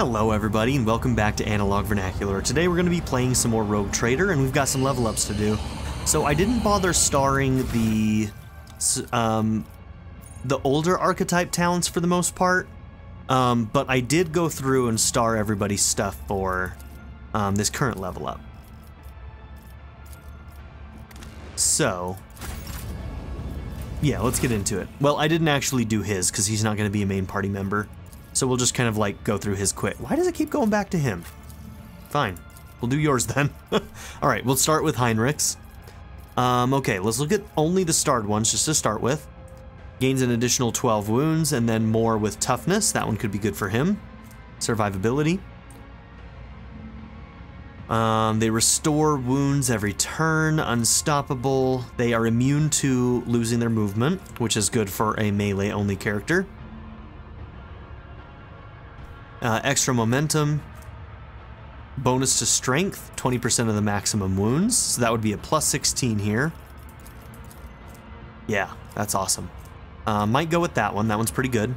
Hello everybody and welcome back to Analog Vernacular. Today we're going to be playing some more Rogue Trader and we've got some level ups to do. So I didn't bother starring the um, the older archetype talents for the most part, um, but I did go through and star everybody's stuff for um, this current level up. So, yeah, let's get into it. Well, I didn't actually do his because he's not going to be a main party member. So we'll just kind of like go through his quick. Why does it keep going back to him? Fine. We'll do yours then. All right, we'll start with Heinrich's. Um, okay, let's look at only the starred ones just to start with. Gains an additional 12 wounds and then more with toughness. That one could be good for him. Survivability. Um, they restore wounds every turn, unstoppable. They are immune to losing their movement, which is good for a melee only character. Uh, extra momentum. Bonus to strength, 20% of the maximum wounds. So that would be a plus 16 here. Yeah, that's awesome. Uh, might go with that one. That one's pretty good.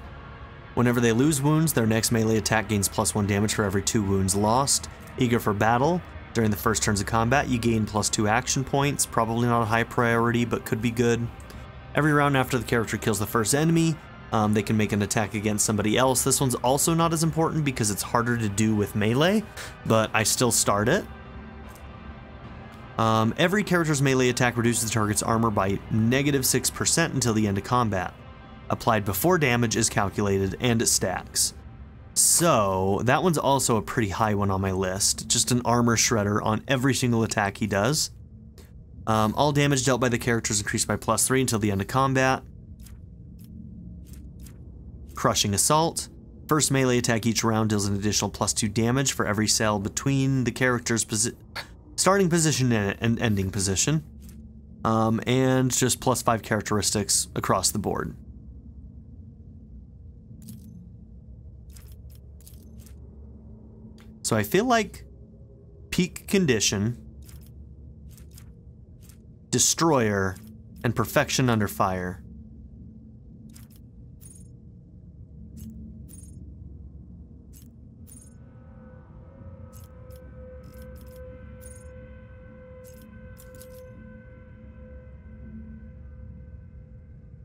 Whenever they lose wounds, their next melee attack gains plus one damage for every two wounds lost. Eager for battle. During the first turns of combat, you gain plus two action points. Probably not a high priority, but could be good. Every round after the character kills the first enemy, um, they can make an attack against somebody else. This one's also not as important because it's harder to do with melee, but I still start it. Um, every character's melee attack reduces the target's armor by negative 6% until the end of combat. Applied before damage is calculated and it stacks. So, that one's also a pretty high one on my list. Just an armor shredder on every single attack he does. Um, all damage dealt by the character is increased by plus 3 until the end of combat. Crushing Assault. First melee attack each round deals an additional plus 2 damage for every cell between the character's posi starting position and ending position. Um, and just plus 5 characteristics across the board. So I feel like Peak Condition, Destroyer, and Perfection Under Fire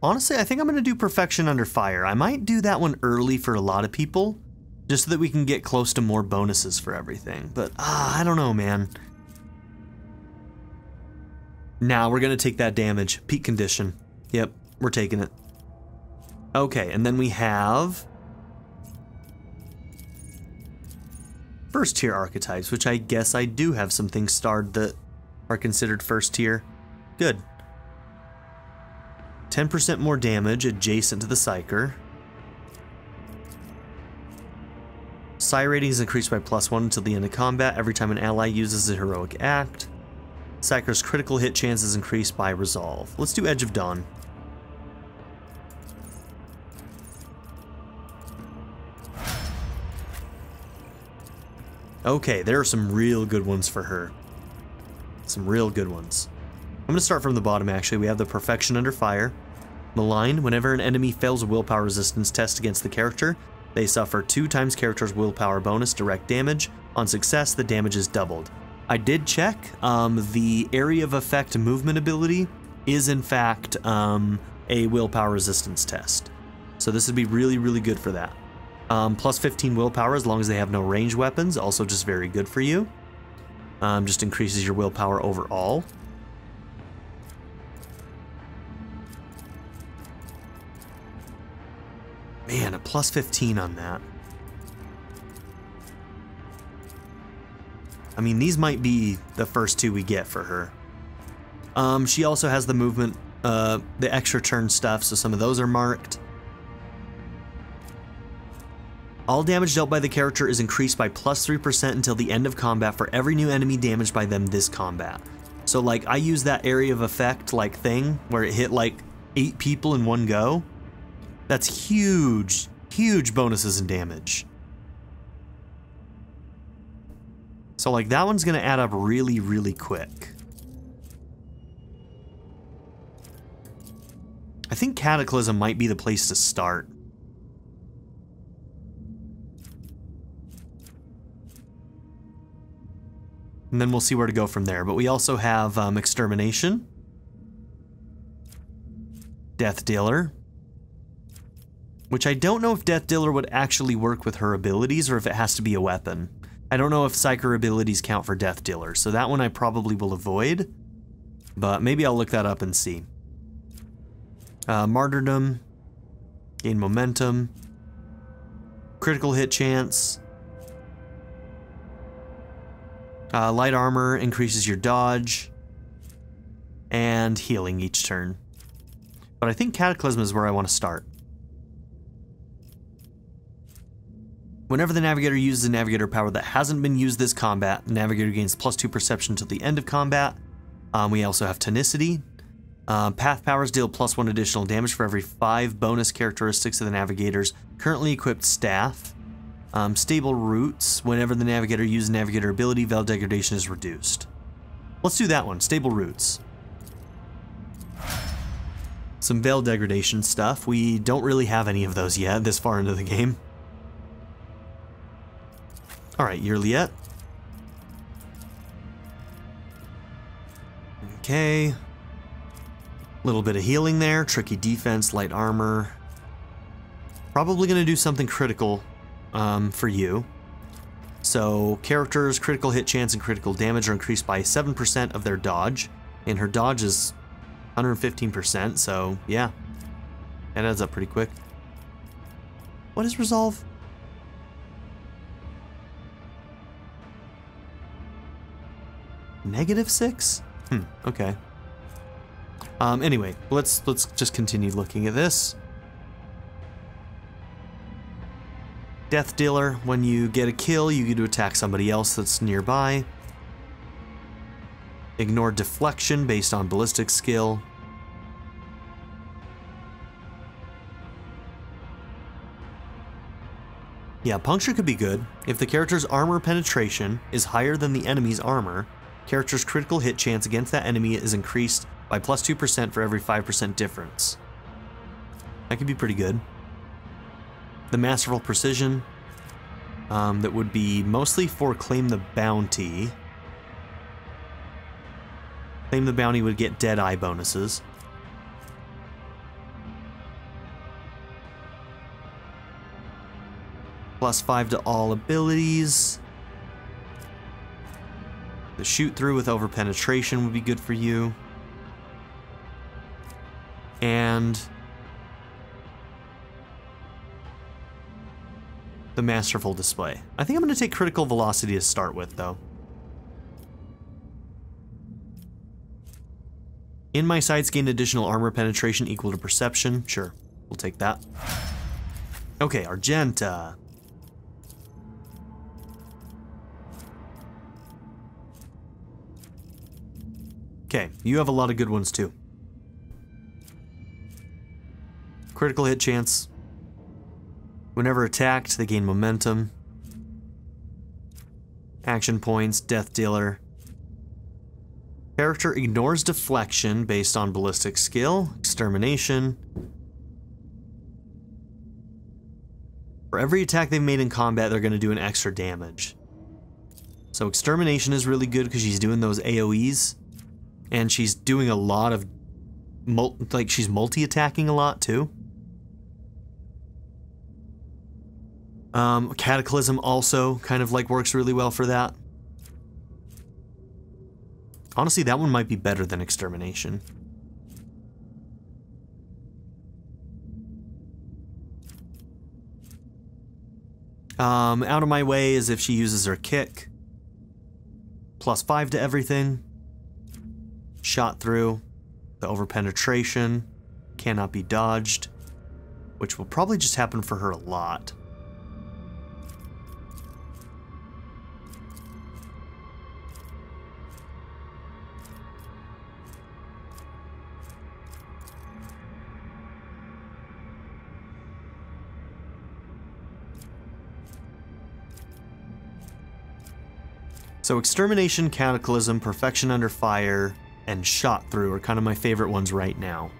Honestly, I think I'm going to do Perfection Under Fire. I might do that one early for a lot of people, just so that we can get close to more bonuses for everything. But, ah, I don't know, man. Now we're going to take that damage. Peak condition. Yep, we're taking it. Okay, and then we have... First tier archetypes, which I guess I do have some things starred that are considered first tier. Good. 10% more damage adjacent to the Psyker. Psi rating is increased by plus 1 until the end of combat every time an ally uses a heroic act. Psyker's critical hit chance is increased by resolve. Let's do Edge of Dawn. Okay, there are some real good ones for her. Some real good ones. I'm to start from the bottom actually. We have the Perfection Under Fire. Malign, whenever an enemy fails a willpower resistance test against the character, they suffer 2 times character's willpower bonus direct damage. On success, the damage is doubled. I did check, um, the area of effect movement ability is in fact um, a willpower resistance test. So this would be really, really good for that. Um, plus 15 willpower as long as they have no range weapons, also just very good for you. Um, just increases your willpower overall. Plus 15 on that. I mean, these might be the first two we get for her. Um, she also has the movement, uh, the extra turn stuff, so some of those are marked. All damage dealt by the character is increased by plus 3% until the end of combat for every new enemy damaged by them this combat. So like, I use that area of effect like thing, where it hit like 8 people in one go. That's huge, huge bonuses in damage. So like that one's gonna add up really, really quick. I think Cataclysm might be the place to start. And then we'll see where to go from there. But we also have um, Extermination. Death Dealer which I don't know if Death Dealer would actually work with her abilities or if it has to be a weapon. I don't know if Psyker abilities count for Death Dealer, so that one I probably will avoid, but maybe I'll look that up and see. Uh, Martyrdom, gain momentum, critical hit chance, uh, light armor increases your dodge, and healing each turn. But I think Cataclysm is where I want to start. Whenever the Navigator uses a Navigator power that hasn't been used this combat, the Navigator gains plus 2 perception till the end of combat. Um, we also have Tonicity. Uh, path powers deal plus 1 additional damage for every 5 bonus characteristics of the Navigator's currently equipped staff. Um, stable Roots. Whenever the Navigator uses Navigator ability, Veil Degradation is reduced. Let's do that one, Stable Roots. Some Veil Degradation stuff. We don't really have any of those yet this far into the game. Alright, you're Yrliet. Okay. Little bit of healing there, tricky defense, light armor. Probably going to do something critical um, for you. So, characters' critical hit chance and critical damage are increased by 7% of their dodge, and her dodge is 115%, so yeah. That adds up pretty quick. What is resolve? Negative six? Hmm, okay. Um, anyway, let's let's just continue looking at this. Death Dealer, when you get a kill, you get to attack somebody else that's nearby. Ignore deflection based on ballistic skill. Yeah, puncture could be good. If the character's armor penetration is higher than the enemy's armor, character's critical hit chance against that enemy is increased by plus 2% for every 5% difference. That could be pretty good. The Masterful Precision, um, that would be mostly for Claim the Bounty. Claim the Bounty would get Deadeye bonuses. Plus 5 to all abilities. The shoot through with over penetration would be good for you. And the masterful display. I think I'm going to take critical velocity to start with though. In my sights gain additional armor penetration equal to perception. Sure, we'll take that. Okay, Argenta. Okay, you have a lot of good ones too. Critical hit chance. Whenever attacked, they gain momentum. Action points, death dealer. Character ignores deflection based on ballistic skill, extermination. For every attack they've made in combat, they're going to do an extra damage. So extermination is really good because she's doing those AoEs and she's doing a lot of like she's multi-attacking a lot too. Um, Cataclysm also kind of like works really well for that. Honestly, that one might be better than Extermination. Um, out of my way is if she uses her kick. Plus five to everything shot through. The overpenetration cannot be dodged, which will probably just happen for her a lot. So Extermination, Cataclysm, Perfection Under Fire, and Shot Through are kind of my favorite ones right now.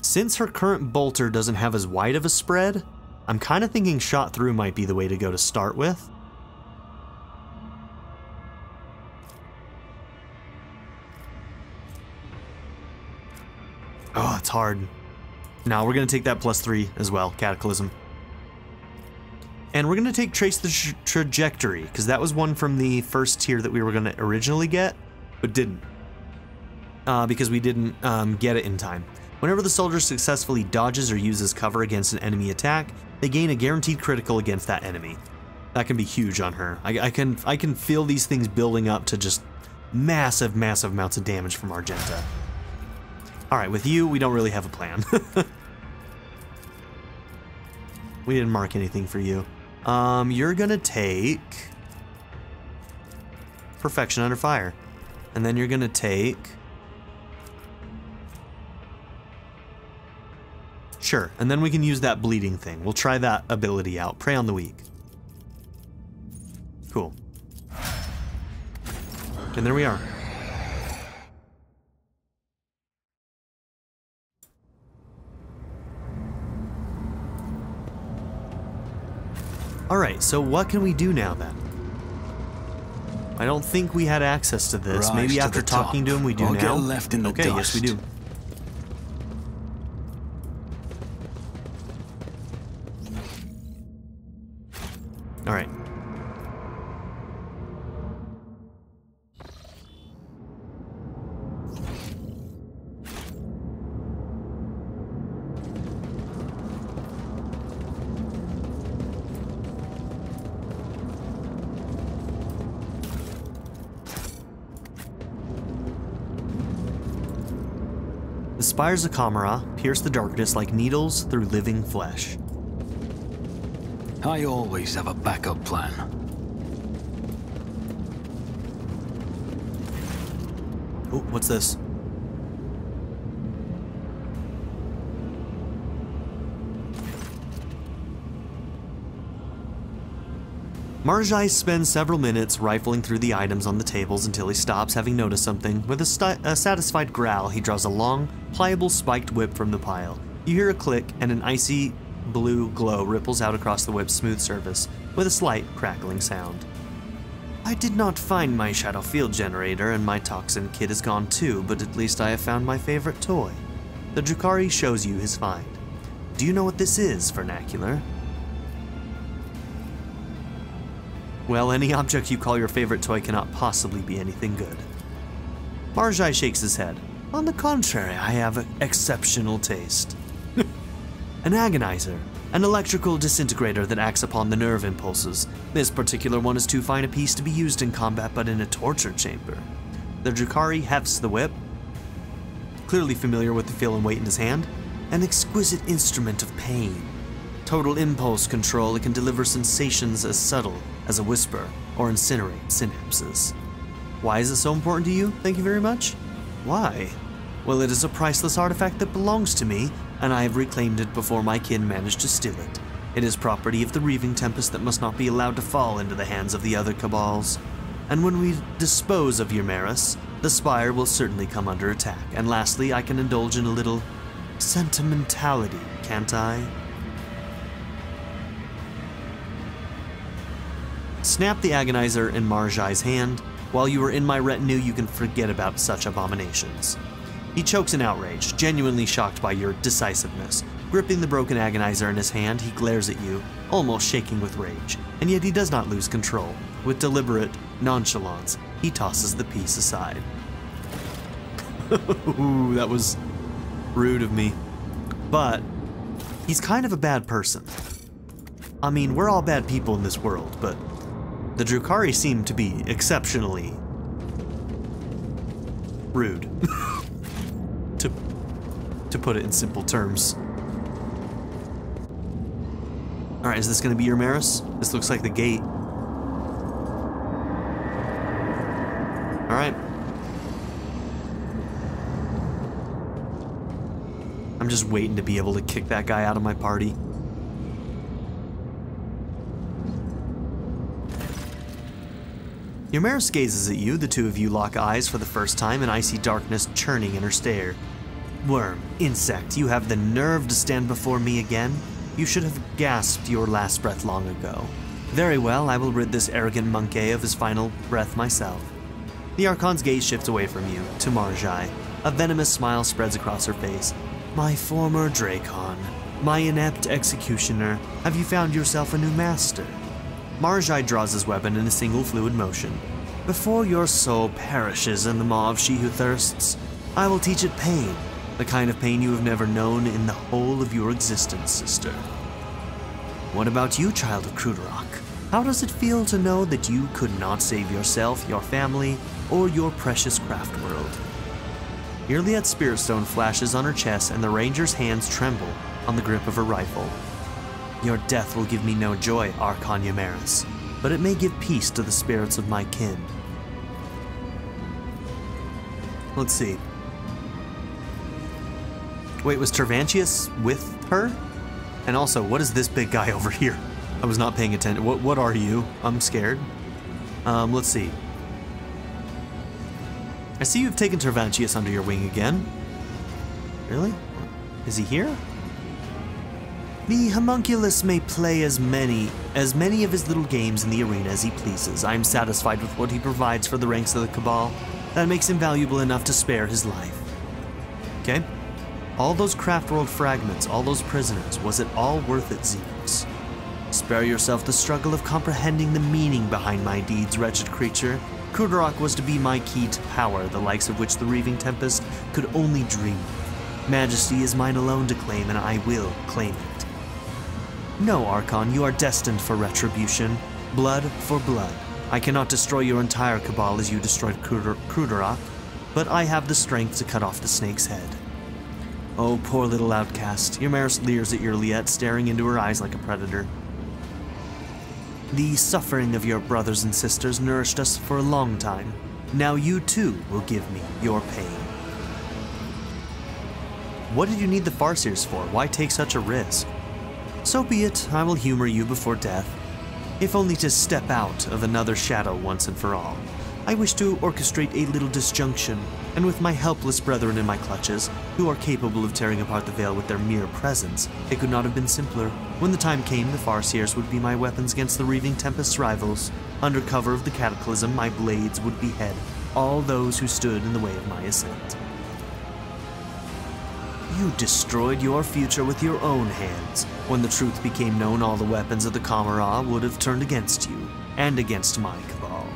Since her current bolter doesn't have as wide of a spread, I'm kind of thinking shot through might be the way to go to start with. Oh, it's hard. Now we're going to take that plus three as well, Cataclysm. And we're going to take Trace the tra Trajectory, because that was one from the first tier that we were going to originally get, but didn't. Uh, because we didn't um, get it in time. Whenever the soldier successfully dodges or uses cover against an enemy attack, they gain a guaranteed critical against that enemy. That can be huge on her. I, I can I can feel these things building up to just massive, massive amounts of damage from Argenta. Alright, with you, we don't really have a plan. we didn't mark anything for you. Um, you're gonna take... Perfection Under Fire. And then you're gonna take... Sure, and then we can use that bleeding thing. We'll try that ability out. Prey on the weak. Cool. And there we are. Alright, so what can we do now then? I don't think we had access to this. Rise Maybe to after talking to him we do now. get left in the okay, yes we do. Spires of Commorragh pierce the darkness like needles through living flesh. I always have a backup plan. Oh, what's this? Marazhai spends several minutes rifling through the items on the tables until he stops, having noticed something. With a, a satisfied growl, he draws a long, pliable spiked whip from the pile. You hear a click, and an icy blue glow ripples out across the whip's smooth surface, with a slight crackling sound. I did not find my shadow field generator, and my toxin kit is gone too, but at least I have found my favorite toy. The Drukhari shows you his find. Do you know what this is, vernacular? Well, any object you call your favorite toy cannot possibly be anything good. Marazhai shakes his head. On the contrary, I have exceptional taste. An agonizer, an electrical disintegrator that acts upon the nerve impulses. This particular one is too fine a piece to be used in combat but in a torture chamber. The Drukhari hefts the whip, clearly familiar with the feel and weight in his hand, an exquisite instrument of pain. Total impulse control, it can deliver sensations as subtle as a whisper or incinerate synapses. Why is it so important to you? Thank you very much. Why? Well, it is a priceless artifact that belongs to me, and I have reclaimed it before my kin managed to steal it. It is property of the Reaving Tempest that must not be allowed to fall into the hands of the other cabals. And when we dispose of Yrmerrys, the spire will certainly come under attack. And lastly, I can indulge in a little sentimentality, can't I? Snap the agonizer in Marazhai's hand. While you are in my retinue, you can forget about such abominations. He chokes in outrage, genuinely shocked by your decisiveness. Gripping the broken agonizer in his hand, he glares at you, almost shaking with rage, and yet he does not lose control. With deliberate nonchalance, he tosses the piece aside. Ooh, that was rude of me. But he's kind of a bad person. I mean, we're all bad people in this world, but the Drukhari seem to be exceptionally rude. to to put it in simple terms. Alright, is this gonna be Yrmerrys? This looks like the gate. Alright. I'm just waiting to be able to kick that guy out of my party. Yrmerrys gazes at you, the two of you lock eyes for the first time, and icy darkness churning in her stare. worm, insect, you have the nerve to stand before me again? You should have gasped your last breath long ago. Very well, I will rid this arrogant monkey of his final breath myself. The Archon's gaze shifts away from you, to Marazhai. A venomous smile spreads across her face. My former Dracon, my inept executioner, have you found yourself a new master? Marazhai draws his weapon in a single fluid motion. Before your soul perishes in the maw of she who thirsts, I will teach it pain, the kind of pain you have never known in the whole of your existence, sister. What about you, child of Krudarok? How does it feel to know that you could not save yourself, your family, or your precious craft world? Yrliet's spirit stone flashes on her chest, and the ranger's hands tremble on the grip of her rifle. Your death will give me no joy, Archon Yrmerrys, but it may give peace to the spirits of my kin. Let's see. Wait, was Tervantius with her? And also, what is this big guy over here? I was not paying attention. What, what are you? I'm scared. Um, let's see. I see you've taken Tervantius under your wing again. Really? Is he here? The homunculus may play as many as many of his little games in the arena as he pleases. I am satisfied with what he provides for the ranks of the Cabal. That makes him valuable enough to spare his life. Okay? All those craft world fragments, all those prisoners, was it all worth it, Xenos? Spare yourself the struggle of comprehending the meaning behind my deeds, wretched creature. Krudarok was to be my key to power, the likes of which the Reaving Tempest could only dream. Majesty is mine alone to claim, and I will claim it. No, Archon, you are destined for retribution. Blood for blood. I cannot destroy your entire cabal as you destroyed Krudarok, but I have the strength to cut off the snake's head. Oh, poor little outcast. Yrmerrys leers at Yrliet, staring into her eyes like a predator. The suffering of your brothers and sisters nourished us for a long time. Now you too will give me your pain. What did you need the Farseers for? Why take such a risk? So be it, I will humor you before death, if only to step out of another shadow once and for all. I wish to orchestrate a little disjunction, and with my helpless brethren in my clutches, who are capable of tearing apart the veil with their mere presence, it could not have been simpler. When the time came, the Farseers would be my weapons against the Reaving Tempest's rivals. Under cover of the Cataclysm, my blades would behead all those who stood in the way of my ascent. You destroyed your future with your own hands. When the truth became known, all the weapons of the Commorragh would have turned against you, and against my cabal.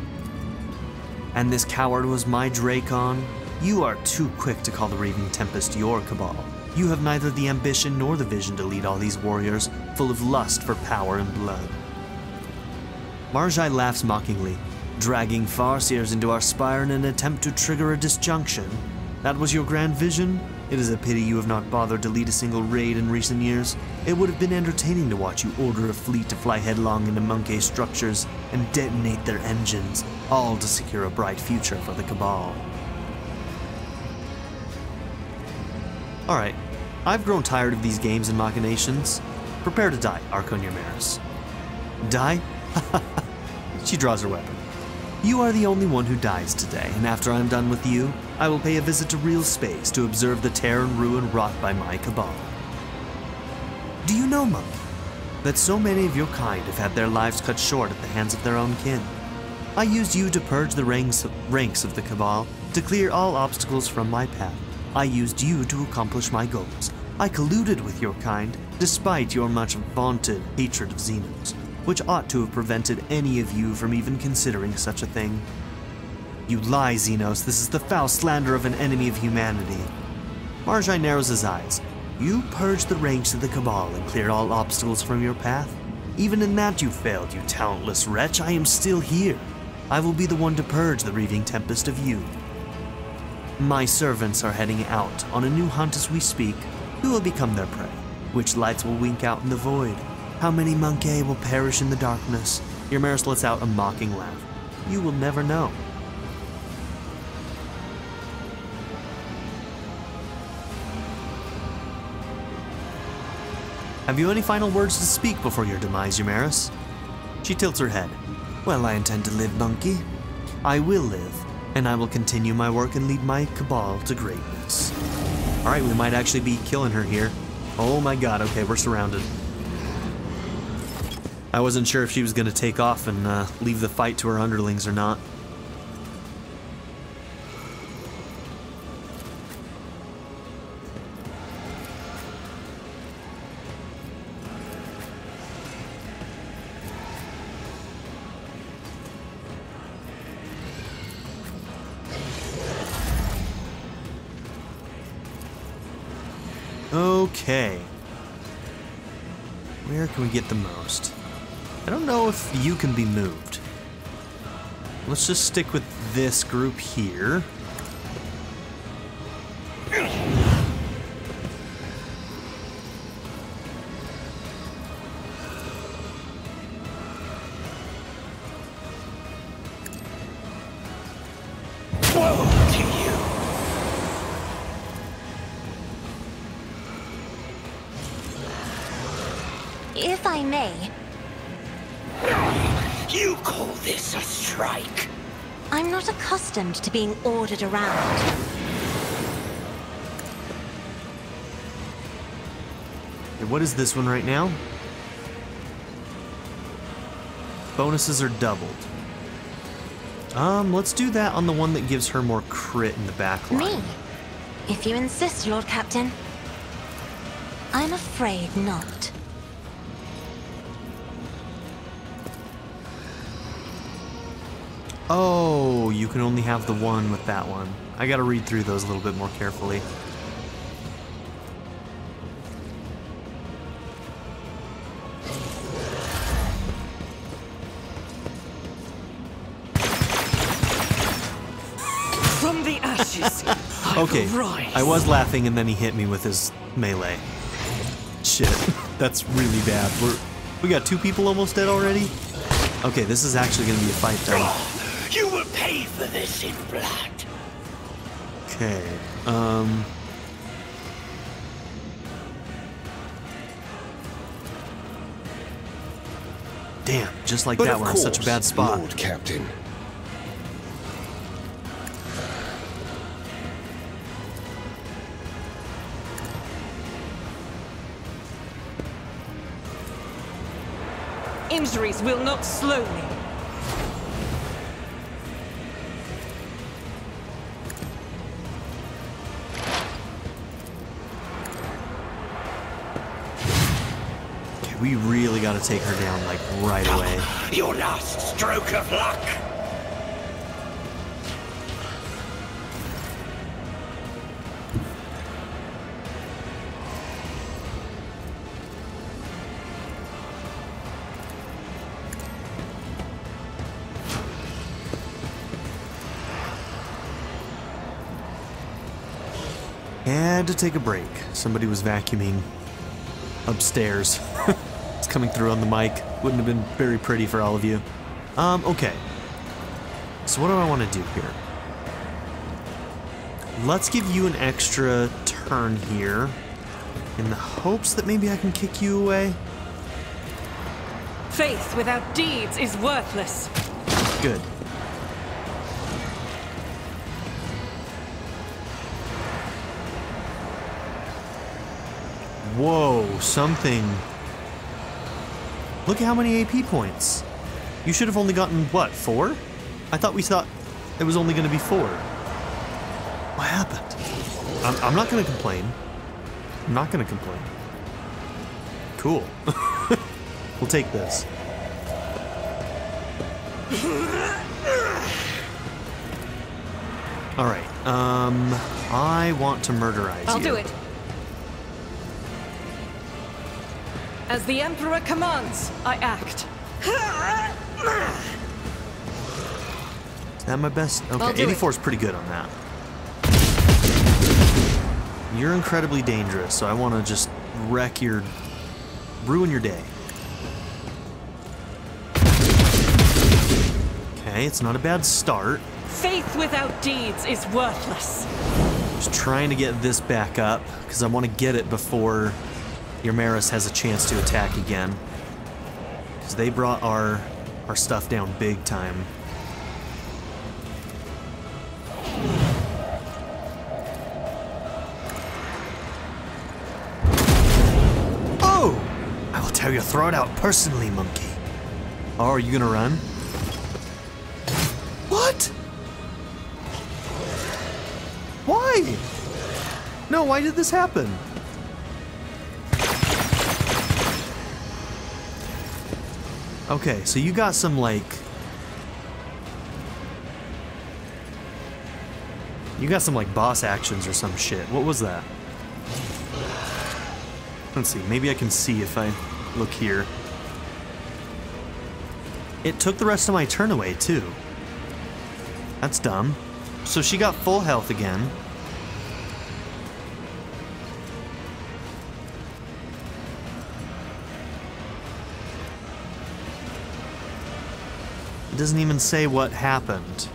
And this coward was my Dracon? You are too quick to call the Reaving Tempest your cabal. You have neither the ambition nor the vision to lead all these warriors, full of lust for power and blood. Marazhai laughs mockingly, dragging Farseers into our spire in an attempt to trigger a disjunction. That was your grand vision? It is a pity you have not bothered to lead a single raid in recent years. It would have been entertaining to watch you order a fleet to fly headlong into Monkey structures and detonate their engines, all to secure a bright future for the Cabal. Alright, I've grown tired of these games and machinations. Prepare to die, Archon Yrmerrys. Die? she draws her weapon. You are the only one who dies today, and after I'm done with you, I will pay a visit to real space to observe the tear and ruin wrought by my cabal. Do you know, Monkey, that so many of your kind have had their lives cut short at the hands of their own kin? I used you to purge the ranks ranks of the cabal, to clear all obstacles from my path. I used you to accomplish my goals. I colluded with your kind, despite your much vaunted hatred of Xenos which ought to have prevented any of you from even considering such a thing. You lie, Xenos. This is the foul slander of an enemy of humanity. Marazhai narrows his eyes. You purged the ranks of the Cabal and cleared all obstacles from your path? Even in that you failed, you talentless wretch. I am still here. I will be the one to purge the Reaving Tempest of you. My servants are heading out on a new hunt as we speak. Who will become their prey? Which lights will wink out in the void? How many Monkey will perish in the darkness? Yrmerrys lets out a mocking laugh. You will never know. Have you any final words to speak before your demise, Yrmerrys? She tilts her head. Well, I intend to live, Monkey. I will live, and I will continue my work and lead my cabal to greatness. Alright, we might actually be killing her here. Oh my god, okay, we're surrounded. I wasn't sure if she was going to take off and uh, leave the fight to her underlings or not. Get the most? I don't know if you can be moved. Let's just stick with this group here. You call this a strike? I'm not accustomed to being ordered around. Okay, what is this one right now? Bonuses are doubled. Um, let's do that on the one that gives her more crit in the back line. Me? If you insist, Lord Captain. I'm afraid not. Oh, you can only have the one with that one. I gotta read through those a little bit more carefully. From the ashes, I Okay. I was laughing and then he hit me with his melee. Shit, that's really bad. We're we got two people almost dead already. Okay, this is actually gonna be a fight then. You will pay for this in blood. Okay, um. Damn, just like But that, of we're in such a bad spot. Lord Captain. Injuries will not slow me. We really gotta take her down, like, right away. Your last stroke of luck. Had to take a break. Somebody was vacuuming upstairs. coming through on the mic. Wouldn't have been very pretty for all of you. Um, okay. So what do I want to do here? Let's give you an extra turn here in the hopes that maybe I can kick you away. Faith without deeds is worthless. Good. Whoa, something. Look at how many AP points. You should have only gotten, what, four? I thought we thought it was only going to be four. What happened? I'm, I'm not going to complain. I'm not going to complain. Cool. we'll take this. All right. Um, I want to murderize I'll you. do it. As the Emperor commands, I act. Is that my best? Okay, 84 is pretty good on that. You're incredibly dangerous, so I want to just wreck your, ruin your day. Okay, it's not a bad start. Faith without deeds is worthless. Just trying to get this back up because I want to get it before Yrmerrys has a chance to attack again. Because they brought our, our stuff down big time. Oh! I will tear your throat out personally, monkey. Oh, are you gonna run? What? Why? No, why did this happen? Okay, so you got some like You got some like boss actions or some shit. What was that? Let's see, maybe I can see if I look here. It took the rest of my turn away too. That's dumb. So she got full health again. Doesn't even say what happened.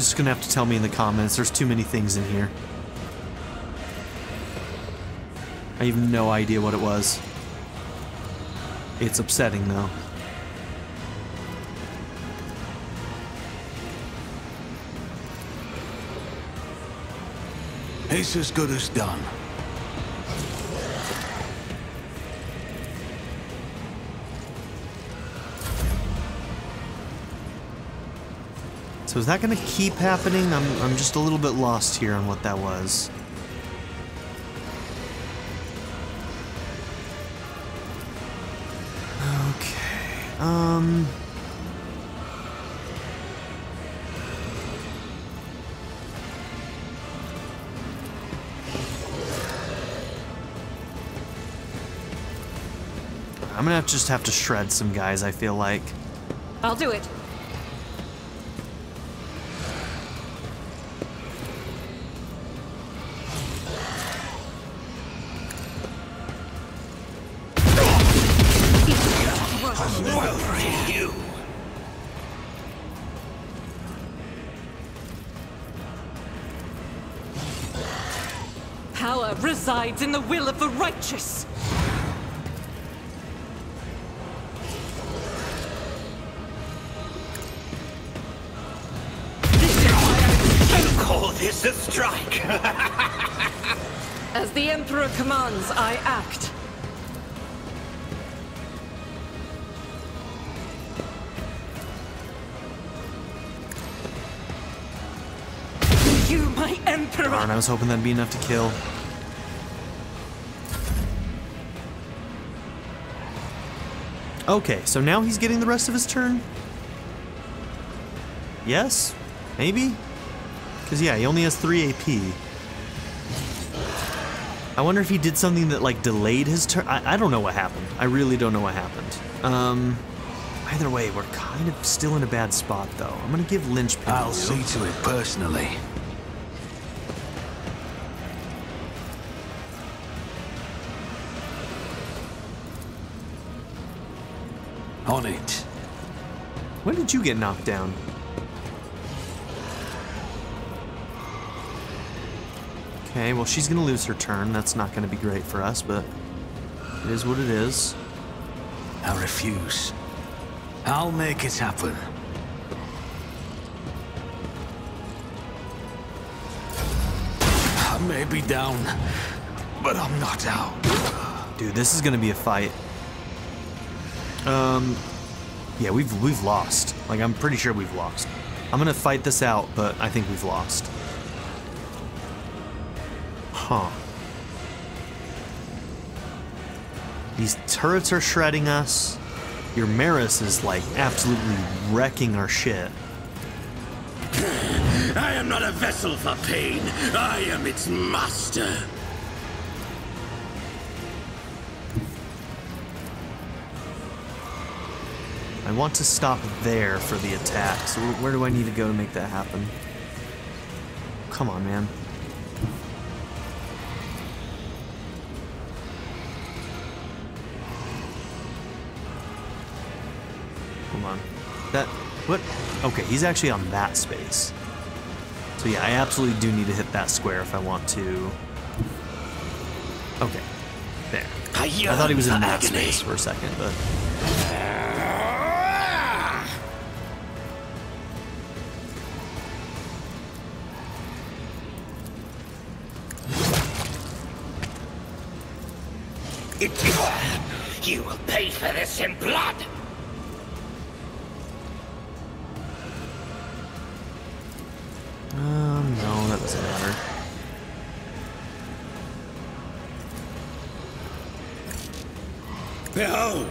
Somebody's just gonna have to tell me in the comments. There's too many things in here. I have no idea what it was. It's upsetting though. It's as good as done. So is that gonna keep happening? I'm, I'm just a little bit lost here on what that was. Okay, um... I'm gonna have to just have to shred some guys, I feel like. I'll do it. Resides in the will of the righteous. This is why Call this a strike. As the Emperor commands, I act. You, my Emperor! Darn, I was hoping that'd be enough to kill. Okay, so now he's getting the rest of his turn? Yes? Maybe? Because, yeah, he only has 3 AP. I wonder if he did something that, like, delayed his turn. I, I don't know what happened. I really don't know what happened. Um, either way, we're kind of still in a bad spot, though. I'm going to give Lynchpin I'll see to it personally. You get knocked down? Okay, well, she's gonna lose her turn. That's not gonna be great for us, but it is what it is. I refuse. I'll make it happen. I may be down, but I'm not out. Dude, this is gonna be a fight. Um, yeah, we've we've lost. Like, I'm pretty sure we've lost. I'm gonna fight this out, but I think we've lost. Huh. These turrets are shredding us. Yrmerrys is like absolutely wrecking our shit. I am not a vessel for pain. I am its master. I want to stop there for the attack. So where do I need to go to make that happen? Come on, man. Come on. That what? Okay, he's actually on that space. So yeah, I absolutely do need to hit that square if I want to. Okay, there. I thought he was in that space for a second, but It, you will pay for this in blood. um, no, that doesn't matter. Behold!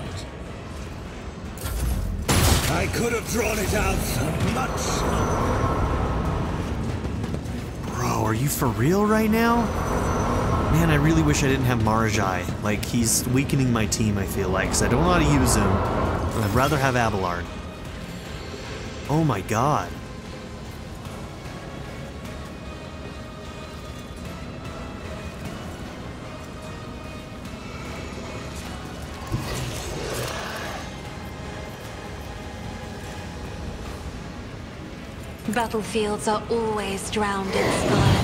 I could have drawn it out much Bro, are you for real right now? Man, I really wish I didn't have Marazhai. Like, he's weakening my team, I feel like, because I don't know how to use him. I'd rather have Abelard. Oh my god. Battlefields are always drowned in scarlet.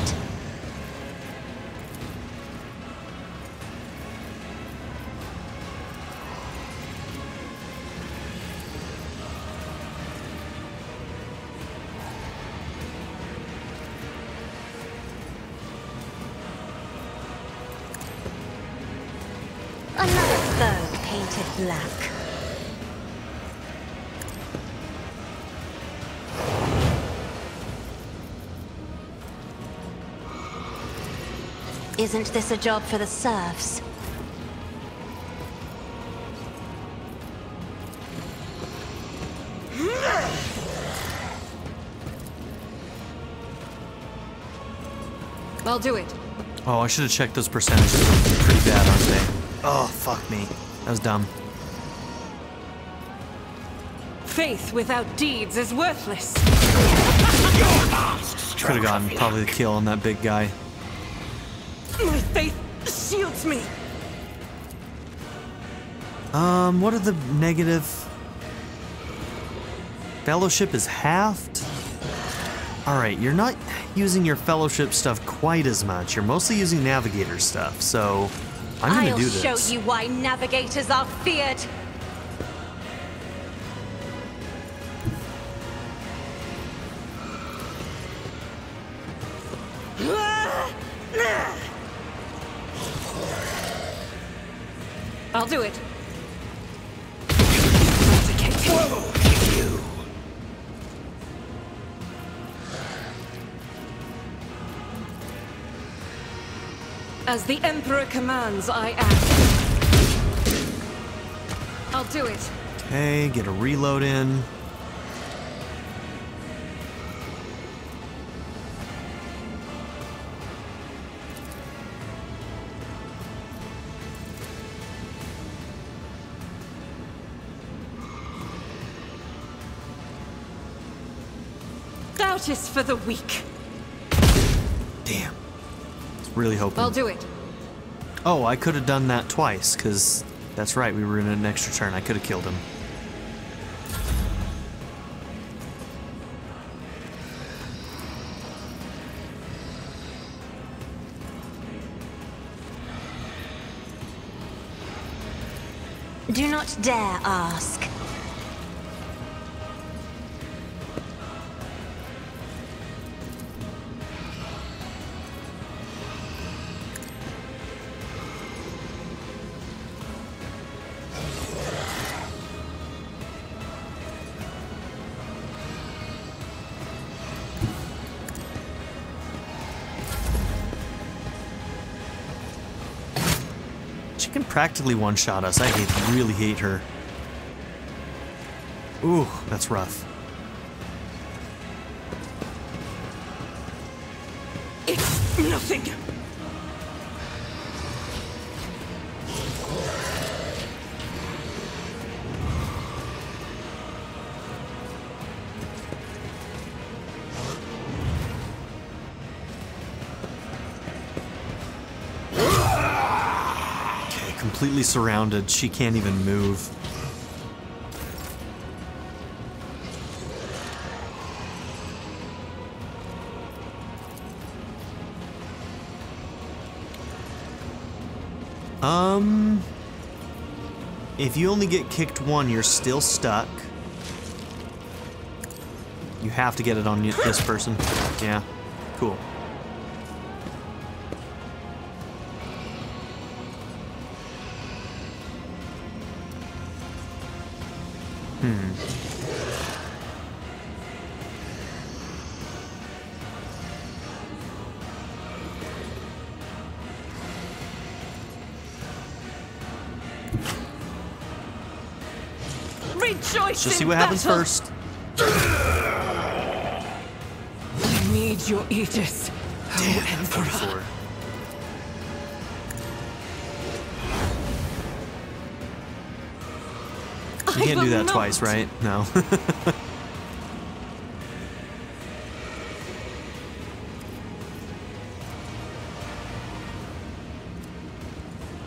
Isn't this a job for the serfs? I'll do it. Oh, I should have checked those percentages. Pretty bad, aren't they? Oh, fuck me. That was dumb. Faith without deeds is worthless. Could have gotten probably the kill on that big guy. My faith shields me. Um, what are the negative? Fellowship is halved? Alright, you're not using your fellowship stuff quite as much. You're mostly using navigator stuff, so I'm gonna I'll do this. show you why navigators are feared. Do it. As the Emperor commands, I act. I'll do it. Okay, get a reload in. Doubt is for the weak. Damn. It's really hoping. I'll do it. Oh, I could have done that twice, because that's right, we were in an extra turn. I could have killed him. Do not dare ask. Can practically one-shot us. I hate, really hate her. Ooh, that's rough. Surrounded. She can't even move. Um, if you only get kicked one, you're still stuck. You have to get it on this person. Yeah, cool. Just see what happens first. I need your Aegis, Emperor. Four. You can't do that not. twice, right? No.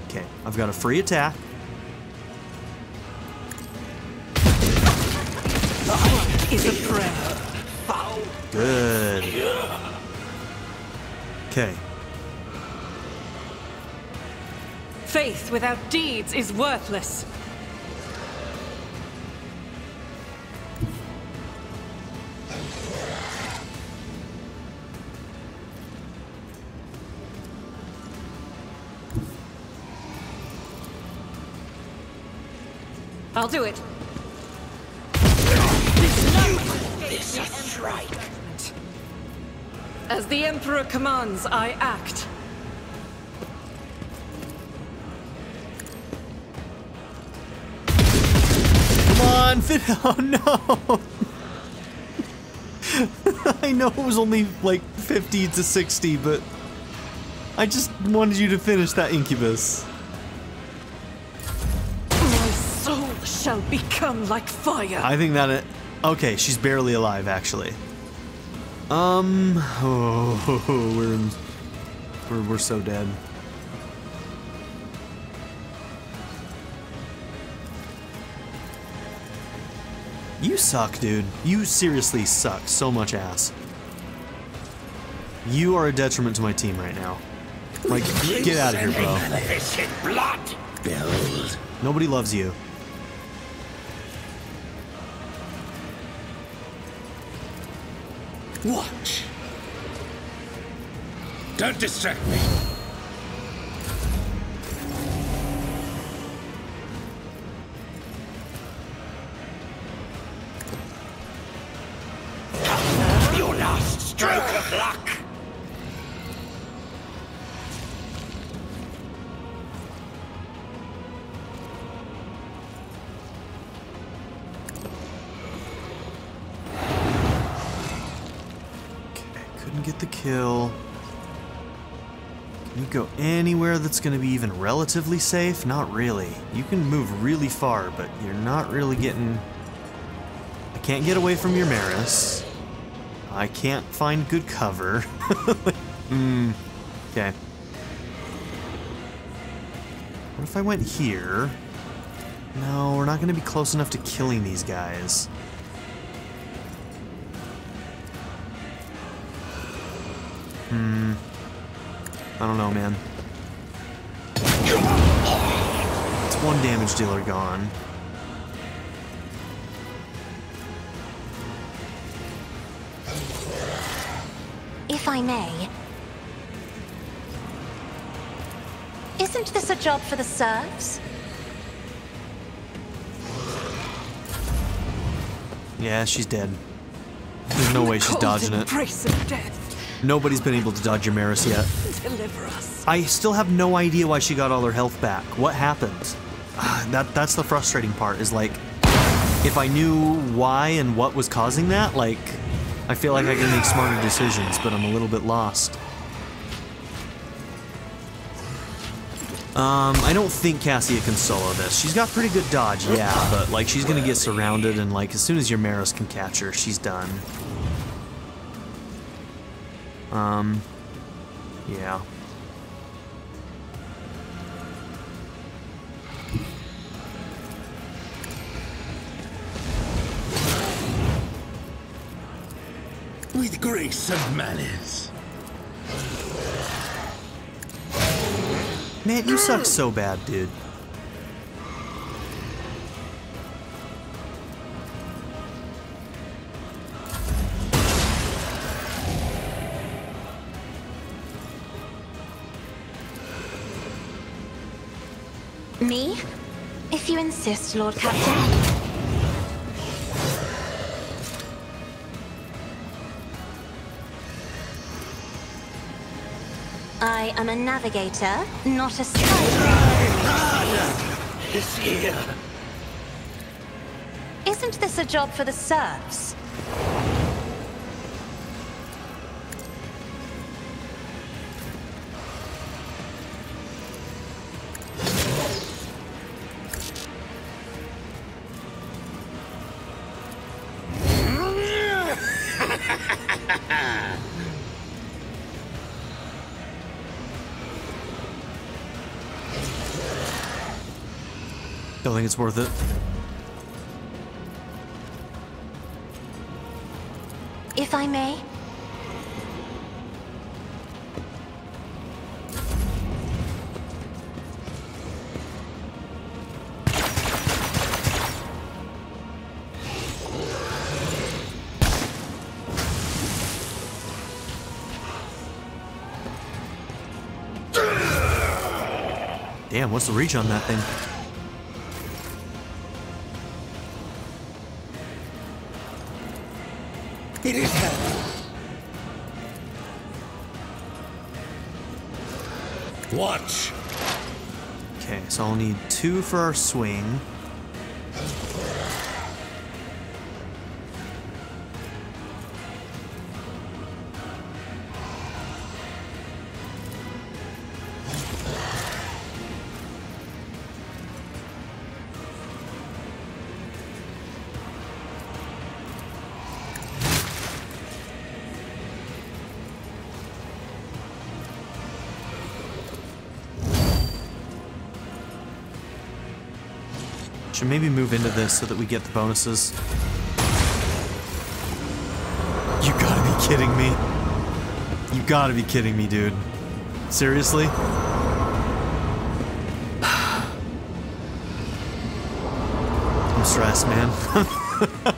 okay, I've got a free attack. Is a prayer. Good. Okay, Faith without deeds is worthless. I'll do it. As the Emperor commands, I act. come on, fit. Oh no. I know it was only like 50 to 60, but I just wanted you to finish that incubus. My soul shall become like fire. I think that it. Okay, she's barely alive, actually. Um. Oh, we're in, we're we're so dead. You suck, dude. You seriously suck so much ass. You are a detriment to my team right now. Like, get out of here, bro. Illicit blood. Build. Nobody loves you. Watch. Don't distract me. Your last stroke of luck. Kill. Can you go anywhere that's going to be even relatively safe? Not really. You can move really far, but you're not really getting... I can't get away from Yrmerrys. I can't find good cover. Hmm. Okay. What if I went here? No, we're not going to be close enough to killing these guys. Hmm. I don't know, man. It's one damage dealer gone. If I may. Isn't this a job for the serfs? Yeah, she's dead. There's no way she's dodging it. embrace of death. Nobody's been able to dodge Yrmerrys yet. Deliver us. I still have no idea why she got all her health back. What happened? Ah, That that's the frustrating part. Is like, if I knew why and what was causing that, like, I feel like I can make smarter decisions, but I'm a little bit lost. Um, I don't think Cassia can solo this. She's got pretty good dodge, yeah, but like she's gonna get surrounded, and like as soon as Yrmerrys can catch her, she's done. Um, yeah. With grace and manners. Man, you suck so bad, dude. Insist, Lord Captain. I am a navigator, not a. Is here. Isn't this a job for the serfs? Think it's worth it. If I may. Damn, what's the reach on that thing? Watch. Okay, so I'll need two for our swing. Maybe move into this so that we get the bonuses. You gotta be kidding me. You gotta be kidding me, dude. Seriously? I'm stressed, man.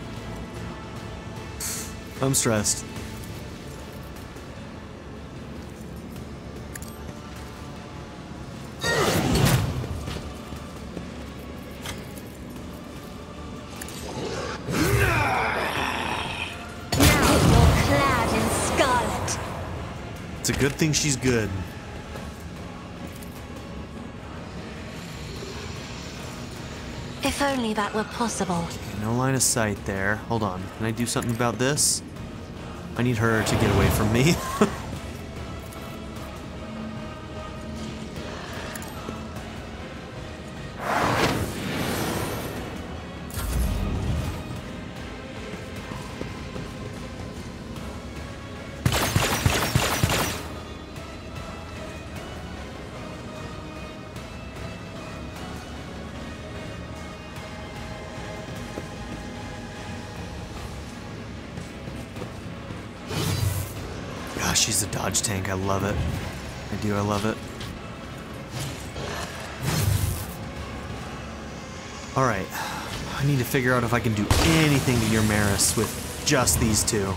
I'm stressed. Good thing she's good. If only that were possible. No line of sight there. Hold on. Can I do something about this? I need her to get away from me. Gosh, she's a dodge tank. I love it. I do. I love it. All right. I need to figure out if I can do anything to Yrmerrys with just these two.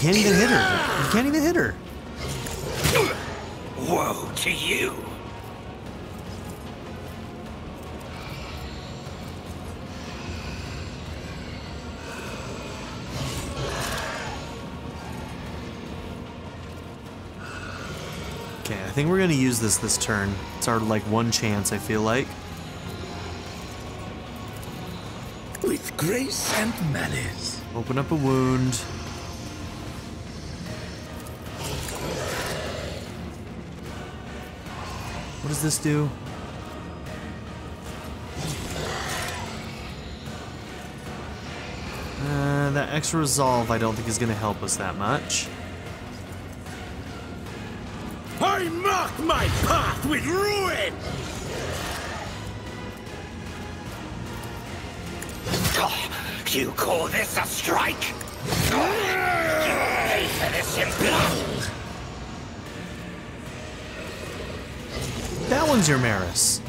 Can't even hit her. You can't even hit her. Woe to you. Okay, I think we're gonna use this this turn. It's our like one chance. I feel like. With grace and malice. Open up a wound. Does this do? Uh, that extra resolve I don't think is going to help us that much. I mark my path with ruin! You call this a strike? Pay for this! That one's Yrmerrys.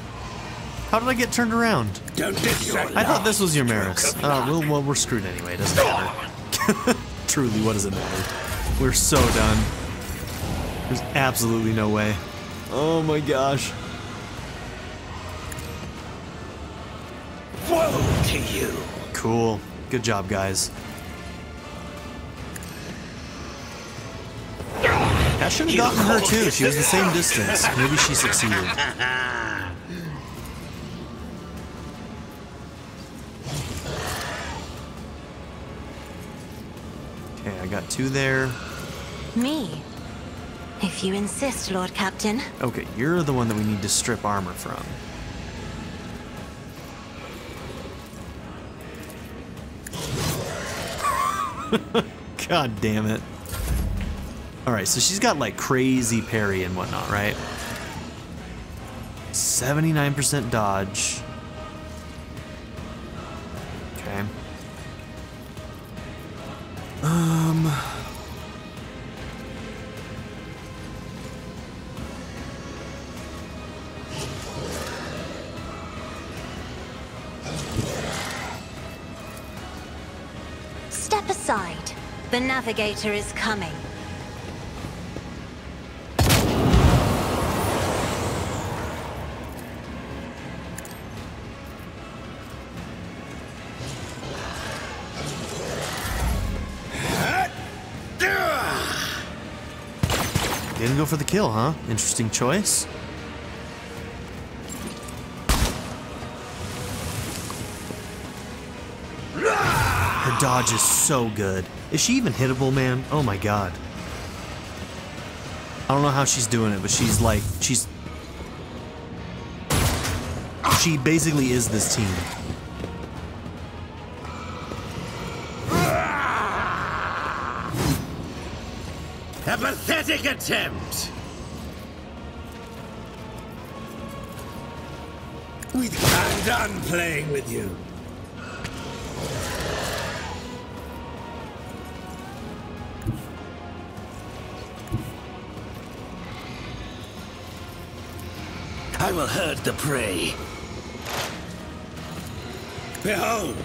How did I get turned around? Don't distract I thought this was Yrmerrys. Uh, well, well, we're screwed anyway. It doesn't matter. Truly, what does it matter? We're so done. There's absolutely no way. Oh my gosh. Woe to you! Cool. Good job, guys. I should have gotten her too. She was the same distance. Maybe she succeeded. Okay, I got two there. Me. If you insist, Lord Captain. Okay, you're the one that we need to strip armor from. God damn it. Alright, so she's got like crazy parry and whatnot, right? 79% dodge. Okay. Um. Step aside. The navigator is coming. Go for the kill, huh? Interesting choice. Her dodge is so good. Is she even hittable, man? Oh my god. I don't know how she's doing it, but she's like, she's... She basically is this team. Pathetic attempt! With I'm done playing with you. I will herd the prey. Behold!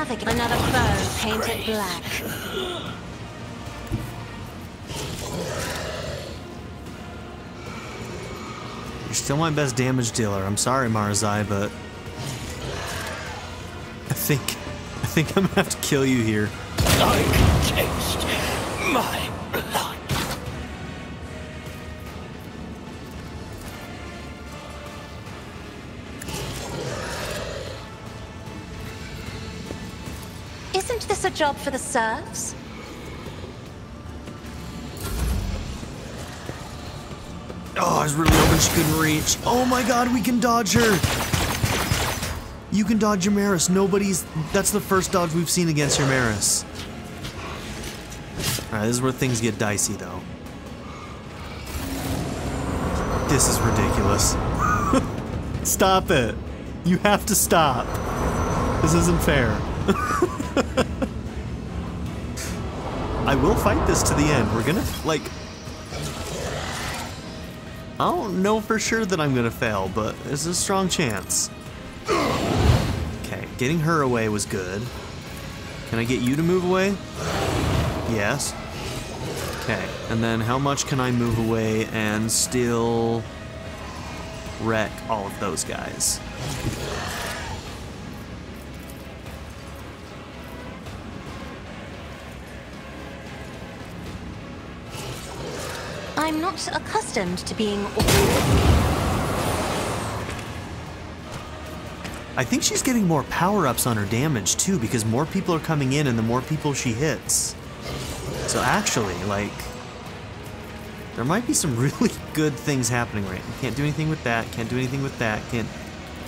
I am a navigator. Another foe painted black. You're still my best damage dealer. I'm sorry, Marazhai, but... I think... I think I'm gonna have to kill you here. I can taste job for the serfs? Oh, I was really hoping she couldn't reach. Oh my god, we can dodge her! You can dodge Yrmerrys. Nobody's... That's the first dodge we've seen against Yrmerrys. Alright, this is where things get dicey, though. This is ridiculous. stop it. You have to stop. This isn't fair. I will fight this to the end. We're gonna, like... I don't know for sure that I'm gonna fail, but there's a strong chance. Okay, getting her away was good. Can I get you to move away? Yes. Okay, and then how much can I move away and still wreck all of those guys? I'm not accustomed to being. I think she's getting more power-ups on her damage too because more people are coming in and the more people she hits. So actually, like, there might be some really good things happening right now. Can't do anything with that, can't do anything with that, can't...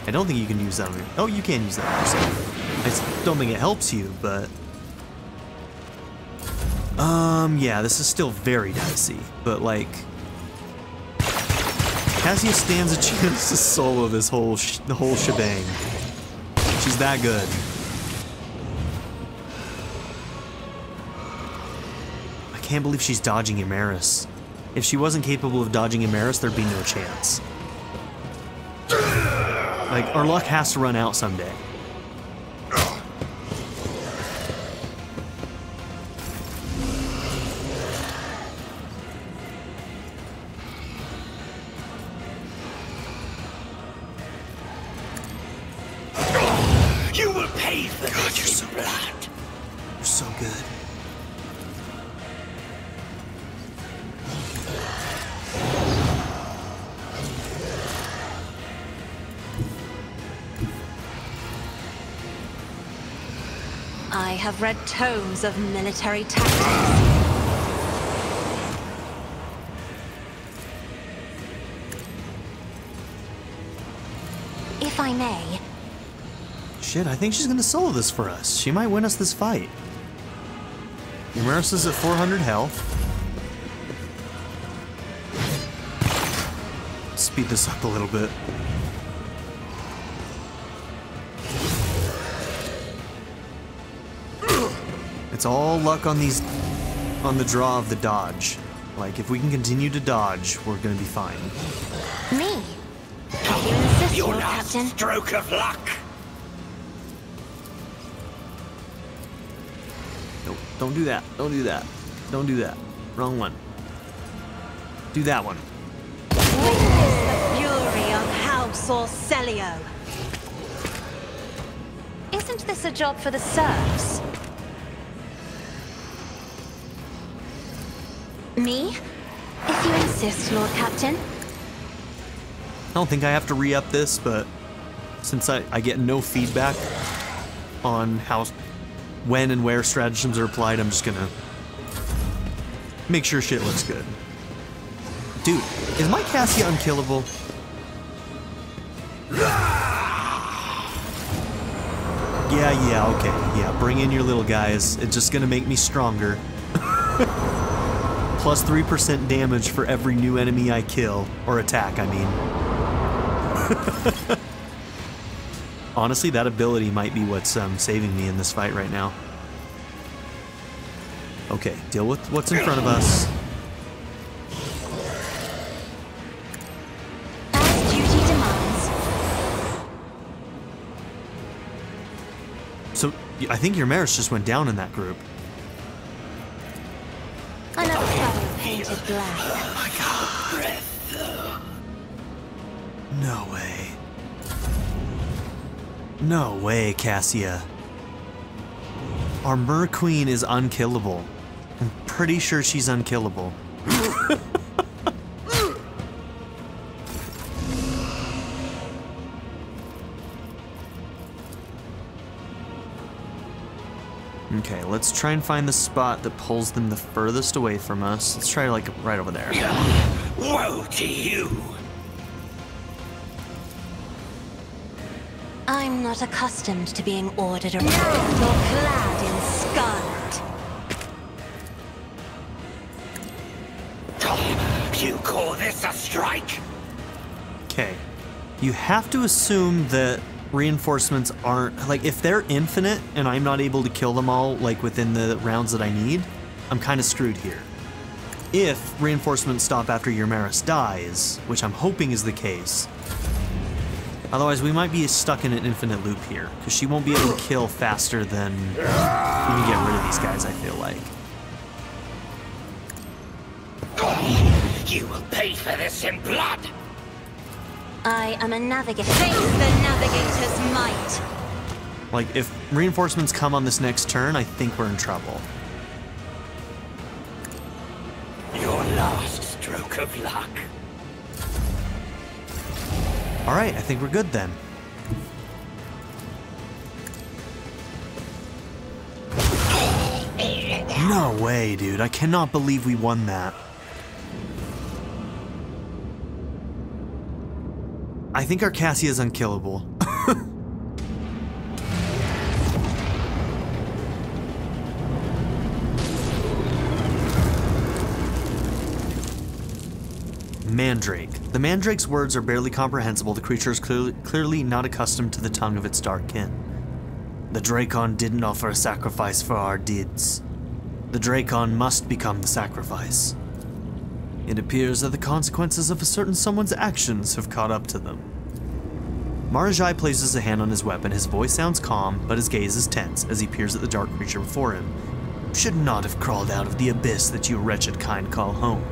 I don't think you can use that on your... Oh, you can use that on yourself. I don't think it helps you, but... Um, Um, yeah, this is still very dicey, but like... Cassia stands a chance to solo this whole the whole shebang. She's that good. I can't believe she's dodging Yrmerrys. If she wasn't capable of dodging Yrmerrys, there'd be no chance. Like, our luck has to run out someday. I have read tomes of military tactics. If I may, Shit, I think she's gonna solo this for us. She might win us this fight. Yrmerrys is at 400 health. Speed this up a little bit. It's all luck on these, on the draw of the dodge. Like, if we can continue to dodge, we're gonna be fine. me. If you insist, Your last Captain. stroke of luck. Nope, don't do that. Don't do that. Don't do that. Wrong one. Do that one. Witness the fury of House Orsellio. Isn't this a job for the serfs? Me? If you insist, Lord Captain. I don't think I have to re-up this, but since I, I get no feedback on how, when and where stratagems are applied, I'm just gonna make sure shit looks good. Dude, is my Cassia unkillable? Yeah, yeah, okay. Yeah, bring in your little guys. It's just gonna make me stronger. Plus 3% damage for every new enemy I kill, or attack, I mean. Honestly, that ability might be what's um, saving me in this fight right now. Okay, deal with what's in front of us. As duty demands. So, I think Yrmerrys just went down in that group. Fellow painted black. No way. No way, Cassia. Our Mer Queen is unkillable. I'm pretty sure she's unkillable. Okay, let's try and find the spot that pulls them the furthest away from us. Let's try like right over there. Woe to you. I'm not accustomed to being ordered around or clad in scarlet. You call this a strike? Okay. You have to assume that reinforcements aren't like if they're infinite and I'm not able to kill them all like within the rounds that I need, I'm kind of screwed here. If reinforcements stop after Yrmerrys dies, which I'm hoping is the case. Otherwise, we might be stuck in an infinite loop here, because she won't be able to kill faster than we can get rid of these guys, I feel like. You will pay for this in blood. I am a navigator. Face the navigator's might. Like, if reinforcements come on this next turn, I think we're in trouble. Your last stroke stroke of luck. All right, I think we're good then. No way, dude. I cannot believe we won that. I think our Cassia is unkillable. Mandrake. The Mandrake's words are barely comprehensible. The creature is clearly, clearly not accustomed to the tongue of its dark kin. The Dracon didn't offer a sacrifice for our deeds. The Dracon must become the sacrifice. It appears that the consequences of a certain someone's actions have caught up to them. Marazhai places a hand on his weapon. His voice sounds calm, but his gaze is tense as he peers at the dark creature before him. You Should not have crawled out of the abyss that you wretched kind call home.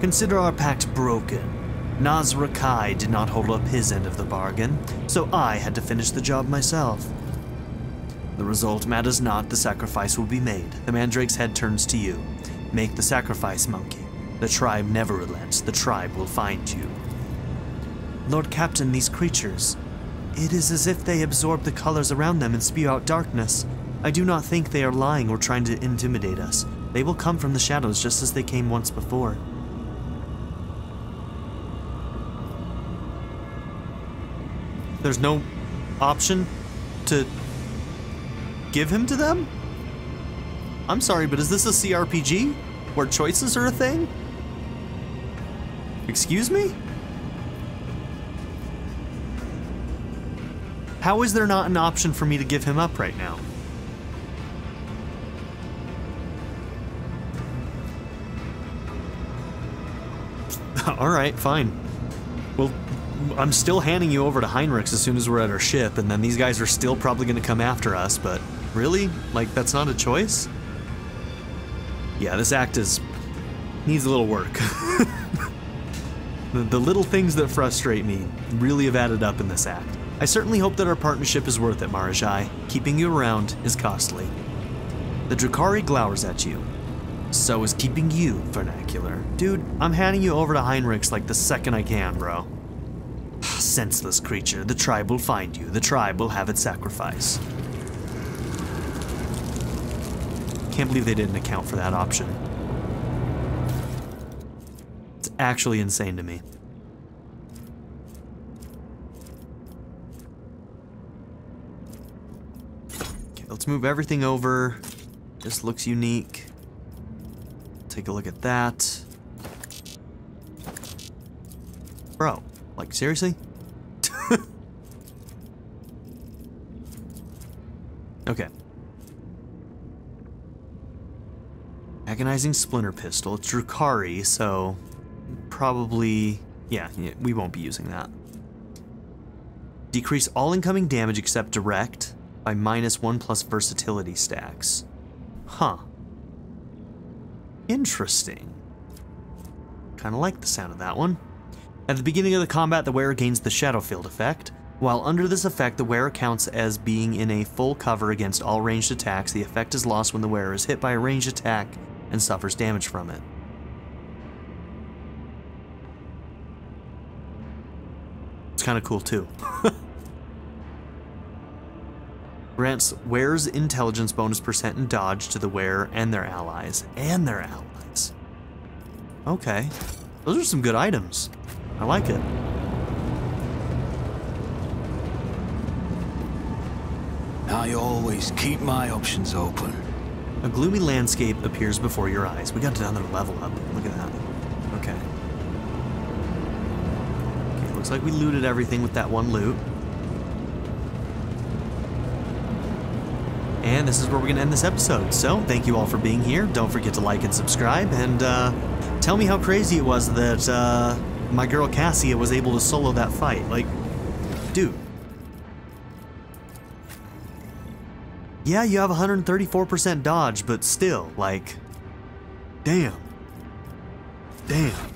Consider our pact broken. Nazra Kai did not hold up his end of the bargain, so I had to finish the job myself. The result matters not, the sacrifice will be made. The mandrake's head turns to you. Make the sacrifice, monkey. The tribe never relents, the tribe will find you. Lord Captain, these creatures. It is as if they absorb the colors around them and spew out darkness. I do not think they are lying or trying to intimidate us. They will come from the shadows just as they came once before. There's no option to give him to them? I'm sorry, but is this a CRPG where choices are a thing? Excuse me? How is there not an option for me to give him up right now? Alright, fine. Well, I'm still handing you over to Heinrix as soon as we're at our ship, and then these guys are still probably going to come after us, but really? Like, that's not a choice? Yeah, this act is... needs a little work. the, the little things that frustrate me really have added up in this act. I certainly hope that our partnership is worth it, Marazhai. Keeping you around is costly. The Drukhari glowers at you. So is keeping you vernacular. Dude, I'm handing you over to Heinrix like the second I can, bro. Ah, senseless creature, the tribe will find you. The tribe will have its sacrifice. Can't believe they didn't account for that option. Actually insane to me. Okay, let's move everything over. This looks unique. Take a look at that. Bro, like seriously? okay. Agonizing Splinter Pistol. It's Drukhari, so probably... Yeah, we won't be using that. Decrease all incoming damage except direct by minus 1 plus versatility stacks. Huh. Interesting. Kinda like the sound of that one. At the beginning of the combat, the wearer gains the Shadow Field effect. While under this effect, the wearer counts as being in a full cover against all ranged attacks. The effect is lost when the wearer is hit by a ranged attack and suffers damage from it. It's kind of cool too. Grants wearer's intelligence bonus percent and dodge to the wearer and their allies. And their allies. Okay. Those are some good items. I like it. I always keep my options open. A gloomy landscape appears before your eyes. We got another level up. Look at that. Like we looted everything with that one loot. And this is where we're going to end this episode. So, thank you all for being here. Don't forget to like and subscribe. And uh, tell me how crazy it was that uh, my girl Cassia was able to solo that fight. Like, dude. Yeah, you have 134% dodge, but still, like, damn. Damn.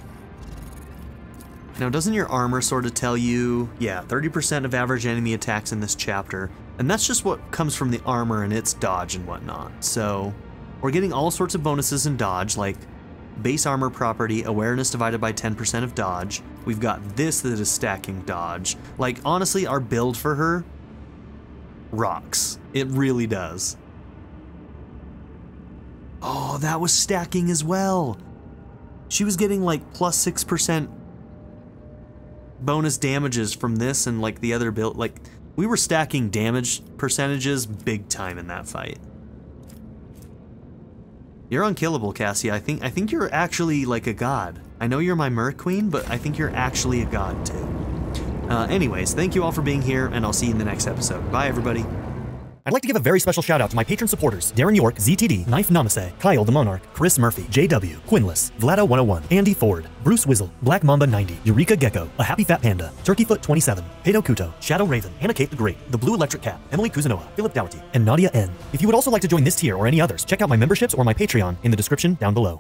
Now, doesn't your armor sort of tell you, yeah, 30% of average enemy attacks in this chapter, and that's just what comes from the armor and its dodge and whatnot. So, we're getting all sorts of bonuses in dodge, like base armor property, awareness divided by 10% of dodge. We've got this that is stacking dodge. Like, honestly, our build for her rocks. It really does. Oh, that was stacking as well. She was getting like plus 6% bonus damages from this and like the other build. Like, we were stacking damage percentages big time in that fight. You're unkillable, Cassie. I think I think you're actually like a god. I know you're my Merc Queen, but I think you're actually a god too. Uh, anyways, thank you all for being here, and I'll see you in the next episode. Bye, everybody. I'd like to give a very special shout out to my patron supporters Darren York, ZTD, Knife Namaste, Kyle the Monarch, Chris Murphy, JW, Quinless, Vlado101, Andy Ford, Bruce Wizzle, Black Mamba 90, Eureka Gecko, A Happy Fat Panda, Turkeyfoot 27, Pedo Kuto, Shadow Raven, Hannah Kate the Great, The Blue Electric Cat, Emily Kuzanoa, Philip Dougherty, and Nadia N. If you would also like to join this tier or any others, check out my memberships or my Patreon in the description down below.